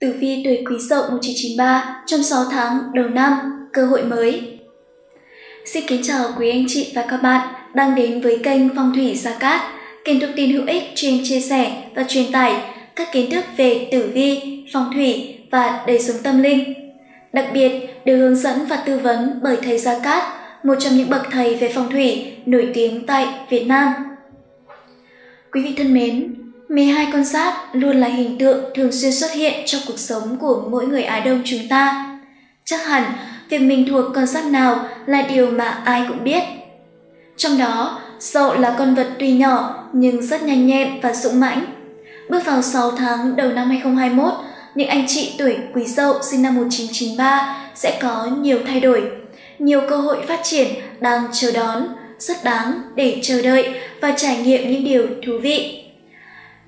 Tử vi tuổi Quý Dậu 1993 trong 6 tháng đầu năm, cơ hội mới. Xin kính chào quý anh chị và các bạn đang đến với kênh Phong thủy Gia Cát, kênh thông tin hữu ích chuyên chia sẻ và truyền tải các kiến thức về tử vi, phong thủy và đời sống tâm linh. Đặc biệt được hướng dẫn và tư vấn bởi thầy Gia Cát, một trong những bậc thầy về phong thủy nổi tiếng tại Việt Nam. Quý vị thân mến, 12 con giáp luôn là hình tượng thường xuyên xuất hiện trong cuộc sống của mỗi người Á Đông chúng ta. Chắc hẳn việc mình thuộc con giáp nào là điều mà ai cũng biết. Trong đó, Dậu là con vật tuy nhỏ nhưng rất nhanh nhẹn và dũng mãnh. Bước vào 6 tháng đầu năm 2021, những anh chị tuổi Quý Dậu sinh năm 1993 sẽ có nhiều thay đổi, nhiều cơ hội phát triển đang chờ đón, rất đáng để chờ đợi và trải nghiệm những điều thú vị.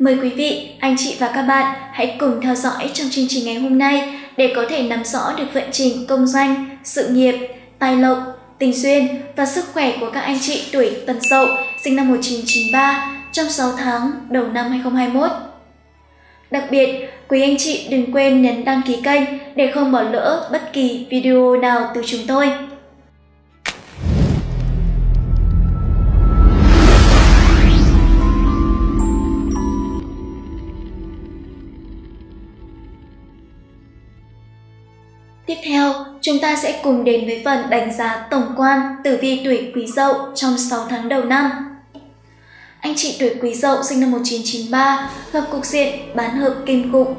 Mời quý vị, anh chị và các bạn hãy cùng theo dõi trong chương trình ngày hôm nay để có thể nắm rõ được vận trình công danh, sự nghiệp, tài lộc, tình duyên và sức khỏe của các anh chị tuổi Tân Dậu sinh năm 1993 trong 6 tháng đầu năm 2021. Đặc biệt, quý anh chị đừng quên nhấn đăng ký kênh để không bỏ lỡ bất kỳ video nào từ chúng tôi. Chúng ta sẽ cùng đến với phần đánh giá tổng quan tử vi tuổi Quý Dậu trong 6 tháng đầu năm. Anh chị tuổi Quý Dậu sinh năm 1993 gặp cục diện bán hợp kim cục.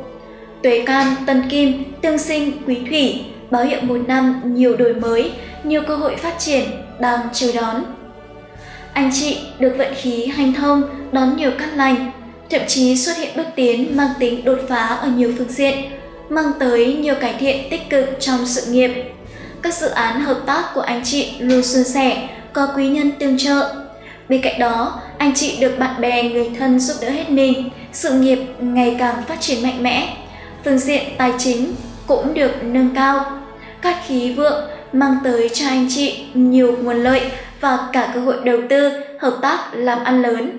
Tuế can, tân kim, tương sinh, quý thủy, báo hiệu một năm nhiều đổi mới, nhiều cơ hội phát triển đang chờ đón. Anh chị được vận khí hanh thông, đón nhiều cát lành, thậm chí xuất hiện bước tiến mang tính đột phá ở nhiều phương diện, mang tới nhiều cải thiện tích cực trong sự nghiệp. Các dự án hợp tác của anh chị luôn suôn sẻ, có quý nhân tương trợ. Bên cạnh đó, anh chị được bạn bè, người thân giúp đỡ hết mình, sự nghiệp ngày càng phát triển mạnh mẽ. Phương diện tài chính cũng được nâng cao. Các khí vượng mang tới cho anh chị nhiều nguồn lợi và cả cơ hội đầu tư, hợp tác làm ăn lớn.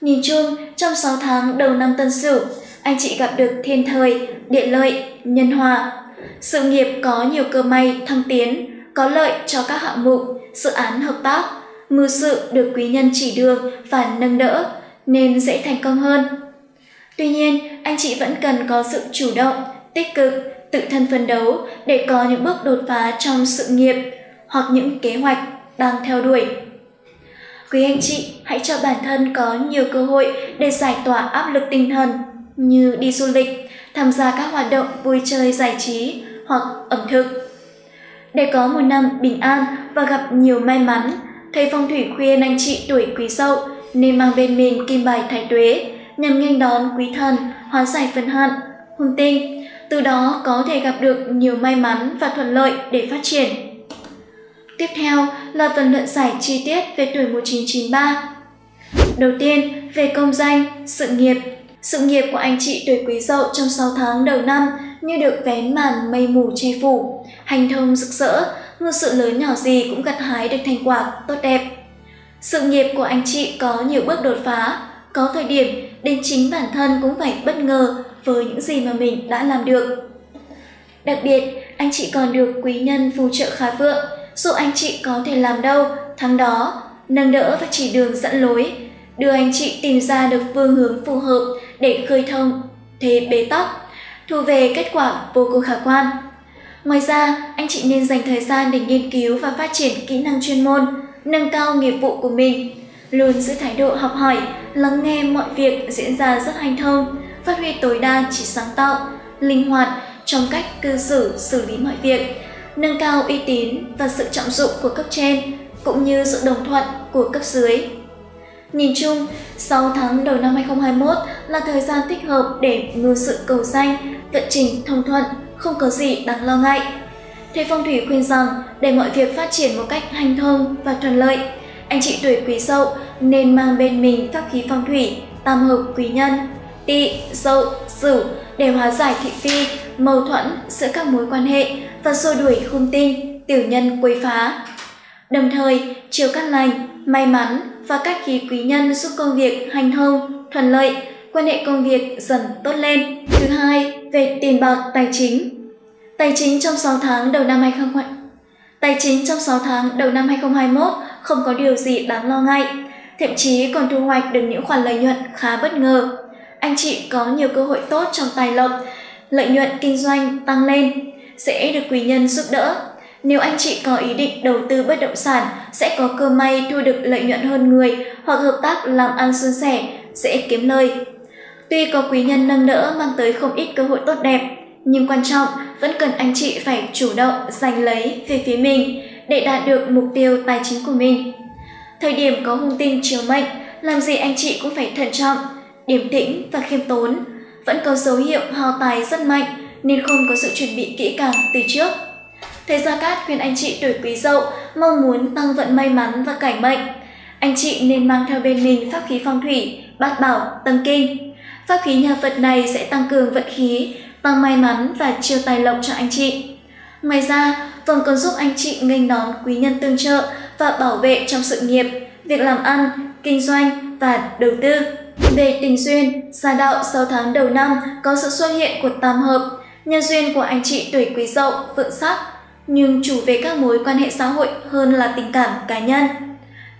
Nhìn chung, trong 6 tháng đầu năm Tân Sửu, anh chị gặp được thiên thời, địa lợi, nhân hòa. Sự nghiệp có nhiều cơ may thăng tiến, có lợi cho các hạng mục, dự án hợp tác, mưu sự được quý nhân chỉ đường và nâng đỡ nên dễ thành công hơn. Tuy nhiên, anh chị vẫn cần có sự chủ động, tích cực, tự thân phấn đấu để có những bước đột phá trong sự nghiệp hoặc những kế hoạch đang theo đuổi. Quý anh chị hãy cho bản thân có nhiều cơ hội để giải tỏa áp lực tinh thần như đi du lịch, tham gia các hoạt động vui chơi giải trí hoặc ẩm thực. Để có một năm bình an và gặp nhiều may mắn, thầy phong thủy khuyên anh chị tuổi quý dậu nên mang bên mình kim bài thái tuế nhằm nghênh đón quý thần, hóa giải phân hạn, hung tinh, từ đó có thể gặp được nhiều may mắn và thuận lợi để phát triển. Tiếp theo là phần luận giải chi tiết về tuổi 1993. Đầu tiên, về công danh, sự nghiệp sự nghiệp của anh chị tuổi quý dậu trong 6 tháng đầu năm như được vén màn mây mù che phủ, hành thông rực rỡ, một sự lớn nhỏ gì cũng gặt hái được thành quả tốt đẹp. Sự nghiệp của anh chị có nhiều bước đột phá, có thời điểm đến chính bản thân cũng phải bất ngờ với những gì mà mình đã làm được. Đặc biệt, anh chị còn được quý nhân phù trợ khá vượng, dù anh chị có thể làm đâu, thắng đó, nâng đỡ và chỉ đường dẫn lối, đưa anh chị tìm ra được phương hướng phù hợp để khơi thông thế bế tắc, thu về kết quả vô cùng khả quan. Ngoài ra, anh chị nên dành thời gian để nghiên cứu và phát triển kỹ năng chuyên môn, nâng cao nghiệp vụ của mình, luôn giữ thái độ học hỏi, lắng nghe mọi việc diễn ra rất hành thông, phát huy tối đa trí sáng tạo, linh hoạt trong cách cư xử xử lý mọi việc, nâng cao uy tín và sự trọng dụng của cấp trên, cũng như sự đồng thuận của cấp dưới. Nhìn chung, 6 tháng đầu năm 2021 là thời gian thích hợp để ngư sự cầu danh, vận trình thông thuận, không có gì đáng lo ngại. Thầy Phong Thủy khuyên rằng để mọi việc phát triển một cách hành thông và thuận lợi, anh chị tuổi quý dậu nên mang bên mình pháp khí phong thủy tam hợp quý nhân, tỵ, dậu, sửu để hóa giải thị phi, mâu thuẫn giữa các mối quan hệ và xua đuổi hung tinh, tiểu nhân quấy phá. Đồng thời, chiều cát lành, may mắn và các khí quý nhân giúp công việc hành thông, thuận lợi, quan hệ công việc dần tốt lên. Thứ hai, về tiền bạc tài chính. Tài chính trong 6 tháng đầu năm 2020 Tài chính trong 6 tháng đầu năm 2021 không có điều gì đáng lo ngại, thậm chí còn thu hoạch được những khoản lợi nhuận khá bất ngờ. Anh chị có nhiều cơ hội tốt trong tài lộc, lợi nhuận kinh doanh tăng lên, sẽ được quý nhân giúp đỡ. Nếu anh chị có ý định đầu tư bất động sản, sẽ có cơ may thu được lợi nhuận hơn người hoặc hợp tác làm ăn suôn sẻ, sẽ kiếm lời. Tuy có quý nhân nâng đỡ mang tới không ít cơ hội tốt đẹp, nhưng quan trọng vẫn cần anh chị phải chủ động giành lấy về phía mình để đạt được mục tiêu tài chính của mình. Thời điểm có hung tinh chiếu mệnh, làm gì anh chị cũng phải thận trọng, điềm tĩnh và khiêm tốn. Vẫn có dấu hiệu hao tài rất mạnh nên không có sự chuẩn bị kỹ càng từ trước. Thầy Gia Cát khuyên anh chị tuổi quý dậu mong muốn tăng vận may mắn và cải mệnh. Anh chị nên mang theo bên mình pháp khí phong thủy, bát bảo, tâm kinh. Pháp khí nhà Phật này sẽ tăng cường vận khí, tăng may mắn và chiêu tài lộc cho anh chị. Ngoài ra, vòng còn giúp anh chị nghênh đón quý nhân tương trợ và bảo vệ trong sự nghiệp, việc làm ăn, kinh doanh và đầu tư. Về tình duyên, gia đạo 6 tháng đầu năm có sự xuất hiện của tam hợp, nhân duyên của anh chị tuổi quý dậu vượng sắc, nhưng chủ về các mối quan hệ xã hội hơn là tình cảm cá nhân.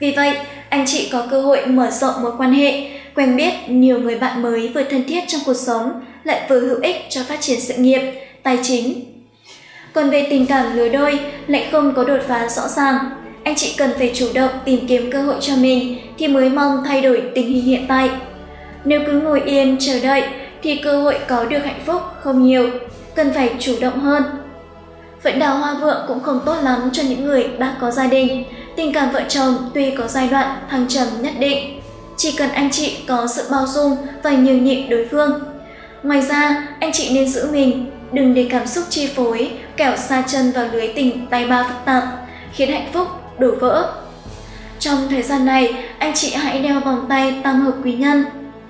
Vì vậy, anh chị có cơ hội mở rộng mối quan hệ, quen biết nhiều người bạn mới vừa thân thiết trong cuộc sống, lại vừa hữu ích cho phát triển sự nghiệp, tài chính. Còn về tình cảm lứa đôi, lại không có đột phá rõ ràng. Anh chị cần phải chủ động tìm kiếm cơ hội cho mình thì mới mong thay đổi tình hình hiện tại. Nếu cứ ngồi yên chờ đợi thì cơ hội có được hạnh phúc không nhiều, cần phải chủ động hơn vậy đào hoa vượng cũng không tốt lắm cho những người đã có gia đình. Tình cảm vợ chồng tuy có giai đoạn thăng trầm nhất định, chỉ cần anh chị có sự bao dung và nhường nhịn đối phương. Ngoài ra, anh chị nên giữ mình, đừng để cảm xúc chi phối, kẻo xa chân vào lưới tình tay ba phức tạp, khiến hạnh phúc đổ vỡ. Trong thời gian này, anh chị hãy đeo vòng tay tam hợp quý nhân,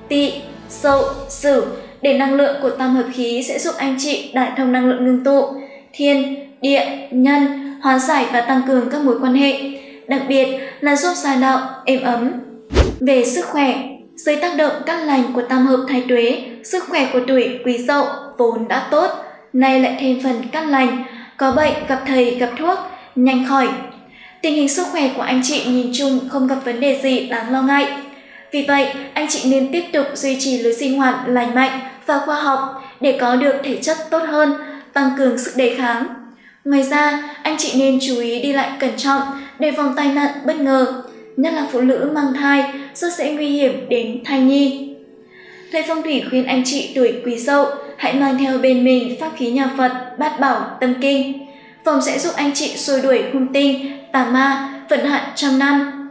tỵ, sậu, sử để năng lượng của tam hợp khí sẽ giúp anh chị đại thông năng lượng ngưng tụ, thiên, địa, nhân, hóa giải và tăng cường các mối quan hệ, đặc biệt là giúp gia đạo êm ấm. Về sức khỏe, dưới tác động cát lành của tam hợp thái tuế, sức khỏe của tuổi quý dậu vốn đã tốt, nay lại thêm phần cát lành, có bệnh gặp thầy gặp thuốc, nhanh khỏi. Tình hình sức khỏe của anh chị nhìn chung không gặp vấn đề gì đáng lo ngại. Vì vậy, anh chị nên tiếp tục duy trì lối sinh hoạt lành mạnh và khoa học để có được thể chất tốt hơn, tăng cường sức đề kháng. Ngoài ra, anh chị nên chú ý đi lại cẩn trọng để phòng tai nạn bất ngờ, nhất là phụ nữ mang thai rất dễ nguy hiểm đến thai nhi. Thầy Phong Thủy khuyên anh chị tuổi quý dậu hãy mang theo bên mình pháp khí nhà Phật, bát bảo, tâm kinh. Vòng sẽ giúp anh chị xua đuổi hung tinh, tà ma, vận hạn trăm năm.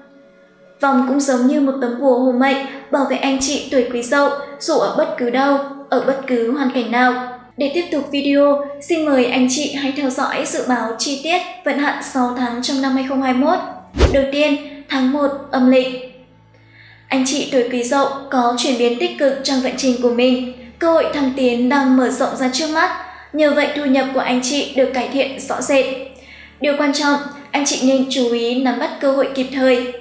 Vòng cũng giống như một tấm bùa hộ mệnh bảo vệ anh chị tuổi quý dậu dù ở bất cứ đâu, ở bất cứ hoàn cảnh nào. Để tiếp tục video, xin mời anh chị hãy theo dõi dự báo chi tiết vận hạn 6 tháng trong năm 2021. Đầu tiên, tháng 1 âm lịch. Anh chị tuổi quý dậu có chuyển biến tích cực trong vận trình của mình, cơ hội thăng tiến đang mở rộng ra trước mắt, nhờ vậy thu nhập của anh chị được cải thiện rõ rệt. Điều quan trọng, anh chị nên chú ý nắm bắt cơ hội kịp thời.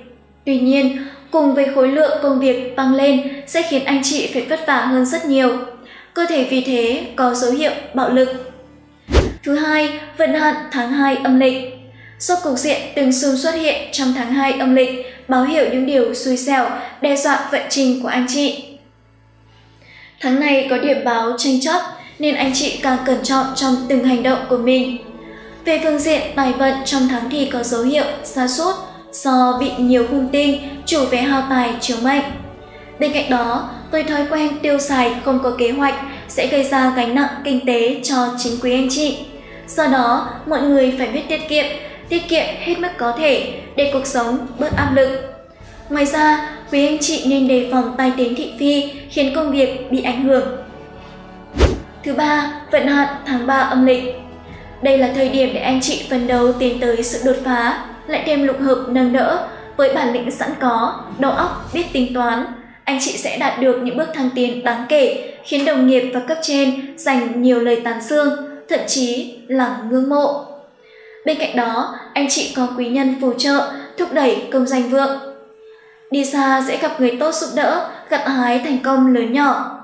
Tuy nhiên, cùng với khối lượng công việc tăng lên sẽ khiến anh chị phải vất vả hơn rất nhiều. Cơ thể vì thế có dấu hiệu bạo lực. Thứ hai, vận hạn tháng 2 âm lịch. Do cục diện từng xung xuất hiện trong tháng 2 âm lịch báo hiệu những điều xui xẻo đe dọa vận trình của anh chị. Tháng này có điểm báo tranh chấp nên anh chị càng cẩn trọng trong từng hành động của mình. Về phương diện tài vận trong tháng thì có dấu hiệu xa sút do bị nhiều hung tinh chủ về hao tài chiếu mệnh. Bên cạnh đó, tôi thói quen tiêu xài không có kế hoạch sẽ gây ra gánh nặng kinh tế cho chính quý anh chị. Do đó, mọi người phải biết tiết kiệm, tiết kiệm hết mức có thể để cuộc sống bớt áp lực. Ngoài ra, quý anh chị nên đề phòng tai tiếng thị phi khiến công việc bị ảnh hưởng. Thứ ba, vận hạn tháng 3 âm lịch. Đây là thời điểm để anh chị phấn đấu tiến tới sự đột phá, lại thêm lục hợp nâng đỡ với bản lĩnh sẵn có, đầu óc biết tính toán, anh chị sẽ đạt được những bước thăng tiến đáng kể, khiến đồng nghiệp và cấp trên dành nhiều lời tán dương, thậm chí là ngưỡng mộ. Bên cạnh đó, anh chị có quý nhân phù trợ, thúc đẩy công danh vượng. Đi xa sẽ gặp người tốt giúp đỡ, gặt hái thành công lớn nhỏ.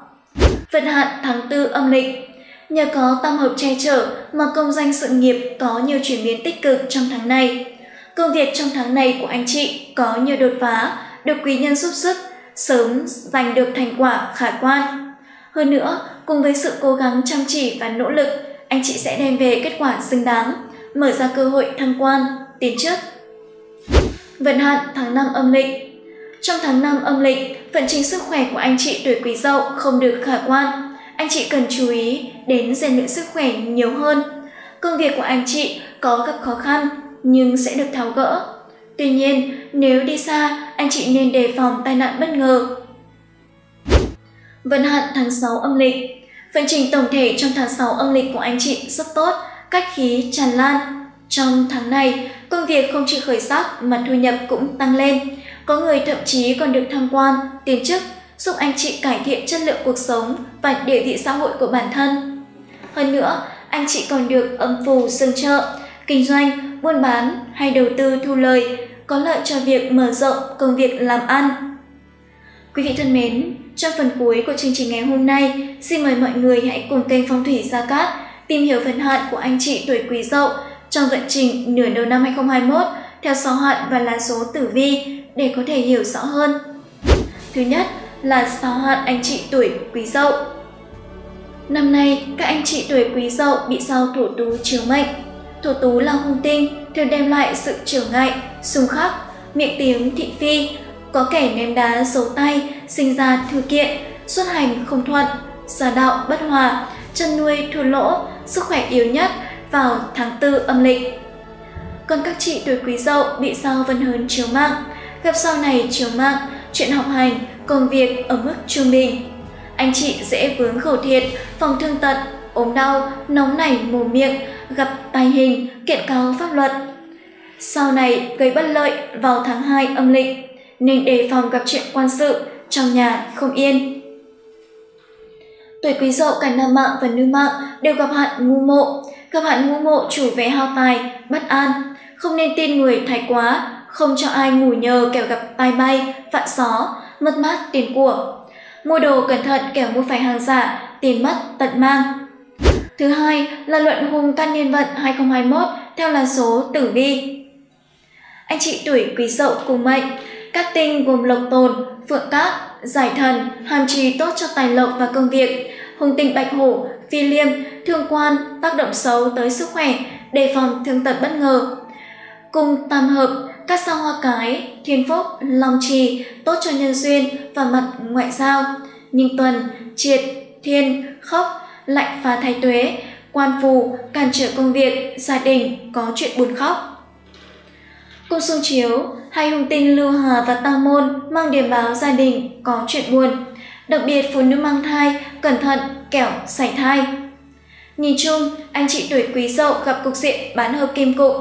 Vận hạn tháng tư âm lịch Nhờ có tam hợp che chở mà công danh sự nghiệp có nhiều chuyển biến tích cực trong tháng này. Công việc trong tháng này của anh chị có nhiều đột phá, được quý nhân giúp sức, sớm giành được thành quả khả quan. Hơn nữa, cùng với sự cố gắng chăm chỉ và nỗ lực, anh chị sẽ đem về kết quả xứng đáng, mở ra cơ hội thăng quan, tiến trước. Vận hạn tháng 5 âm lịch Trong tháng 5 âm lịch, vận trình sức khỏe của anh chị tuổi quý dậu không được khả quan. Anh chị cần chú ý đến rèn luyện sức khỏe nhiều hơn. Công việc của anh chị có gặp khó khăn nhưng sẽ được tháo gỡ. Tuy nhiên, nếu đi xa, anh chị nên đề phòng tai nạn bất ngờ. Vận hạn tháng 6 âm lịch Vận trình tổng thể trong tháng 6 âm lịch của anh chị rất tốt, cách khí tràn lan. Trong tháng này, công việc không chỉ khởi sắc mà thu nhập cũng tăng lên. Có người thậm chí còn được thăng quan, tiến chức, giúp anh chị cải thiện chất lượng cuộc sống và địa vị xã hội của bản thân. Hơn nữa, anh chị còn được âm phù sương trợ, kinh doanh, buôn bán hay đầu tư thu lời, có lợi cho việc mở rộng công việc làm ăn. Quý vị thân mến, trong phần cuối của chương trình ngày hôm nay, xin mời mọi người hãy cùng kênh Phong thủy Gia Cát tìm hiểu phần hạn của anh chị tuổi Quý Dậu trong vận trình nửa đầu năm 2021 theo số hạn và lá số tử vi để có thể hiểu rõ hơn. Thứ nhất là sao hạn anh chị tuổi Quý Dậu. Năm nay, các anh chị tuổi Quý Dậu bị sao thủ tú chiếu mệnh. Thủ tú là hung tinh, thường đem lại sự trở ngại, xung khắc, miệng tiếng thị phi, có kẻ ném đá giấu tay, sinh ra thư kiện, xuất hành không thuận, gia đạo bất hòa, chân nuôi thua lỗ, sức khỏe yếu nhất vào tháng tư âm lịch. Còn các chị tuổi quý dậu bị sao vân hớn chiếu mạng, gặp sau này chiếu mạng, chuyện học hành, công việc ở mức trung bình. Anh chị dễ vướng khẩu thiệt, phòng thương tật, ốm đau, nóng nảy mồm miệng, gặp tai hình, kiện cáo pháp luật. Sau này gây bất lợi vào tháng 2 âm lịch, nên đề phòng gặp chuyện quan sự, trong nhà không yên. Tuổi quý dậu cả nam mạng và nữ mạng đều gặp hạn ngu mộ, gặp hạn ngu mộ chủ về hao tài, bất an, không nên tin người thái quá, không cho ai ngủ nhờ kẻo gặp tai bay, vạn gió, mất mát tiền của. Mua đồ cẩn thận kẻo mua phải hàng giả, tiền mất tận mang. Thứ hai là luận hùng can niên vận 2021 theo là số tử vi. Anh chị tuổi quý dậu cùng mệnh, các tinh gồm lộc tồn, phượng cát, giải thần, hàm trì tốt cho tài lộc và công việc, hùng tinh bạch hổ, phi liêm, thương quan, tác động xấu tới sức khỏe, đề phòng thương tật bất ngờ. Cùng tam hợp, các sao hoa cái, thiên phúc, long trì, tốt cho nhân duyên và mặt ngoại giao, nhưng tuần, triệt, thiên, khốc, lạnh phá thái tuế, quan phù, cản trở công việc, gia đình, có chuyện buồn khóc. Cung xung chiếu, hai hung tinh lưu hà và tăng môn mang điểm báo gia đình có chuyện buồn. Đặc biệt phụ nữ mang thai, cẩn thận, kẻo, sảy thai. Nhìn chung, anh chị tuổi quý dậu gặp cục diện bán hợp kim cục,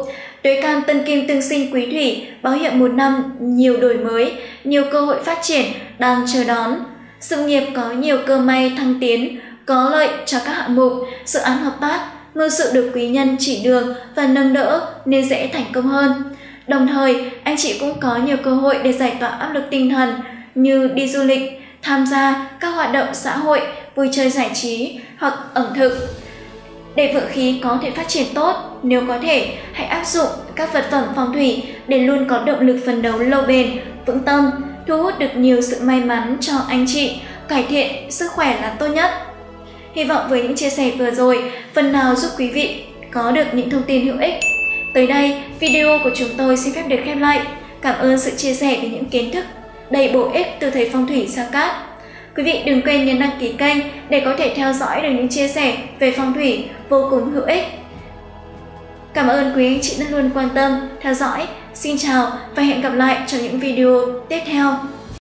tuế can tân kim tương sinh quý thủy báo hiệu một năm nhiều đổi mới, nhiều cơ hội phát triển đang chờ đón. Sự nghiệp có nhiều cơ may thăng tiến, có lợi cho các hạng mục, dự án hợp tác, ngư sự được quý nhân chỉ đường và nâng đỡ nên dễ thành công hơn. Đồng thời, anh chị cũng có nhiều cơ hội để giải tỏa áp lực tinh thần như đi du lịch, tham gia các hoạt động xã hội, vui chơi giải trí hoặc ẩm thực. Để vượng khí có thể phát triển tốt, nếu có thể, hãy áp dụng các vật phẩm phong thủy để luôn có động lực phấn đấu lâu bền, vững tâm, thu hút được nhiều sự may mắn cho anh chị, cải thiện sức khỏe là tốt nhất. Hy vọng với những chia sẻ vừa rồi, phần nào giúp quý vị có được những thông tin hữu ích. Tới đây, video của chúng tôi xin phép được khép lại. Cảm ơn sự chia sẻ về những kiến thức đầy bổ ích từ thầy phong thủy Sa Cát. Quý vị đừng quên nhấn đăng ký kênh để có thể theo dõi được những chia sẻ về phong thủy vô cùng hữu ích. Cảm ơn quý anh chị đã luôn quan tâm, theo dõi. Xin chào và hẹn gặp lại trong những video tiếp theo.